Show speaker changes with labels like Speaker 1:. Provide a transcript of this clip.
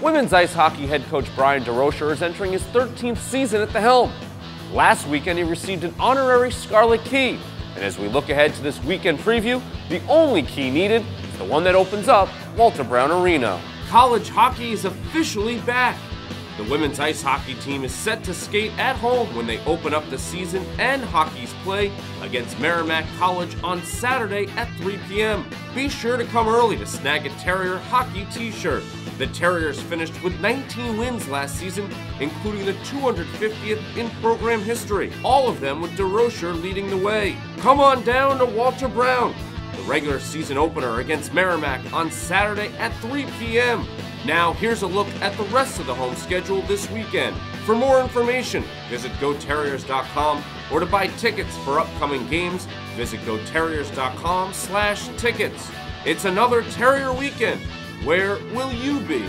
Speaker 1: Women's ice hockey head coach Brian Durocher is entering his 13th season at the helm. Last weekend, he received an honorary Scarlet Key. And as we look ahead to this weekend preview, the only key needed is the one that opens up Walter Brown Arena. College hockey is officially back. The women's ice hockey team is set to skate at home when they open up the season and Hockey East play against Merrimack College on Saturday at 3 p.m. Be sure to come early to snag a Terrier hockey t shirt. The Terriers finished with 19 wins last season, including the 250th in program history, all of them with Durocher leading the way. Come on down to Walter Brown, the regular season opener against Merrimack on Saturday at 3 p.m. Now, here's a look at the rest of the home schedule this weekend. For more information, visit GoTerriers.com or to buy tickets for upcoming games, visit GoTerriers.com slash tickets. It's another Terrier weekend. Where will you be?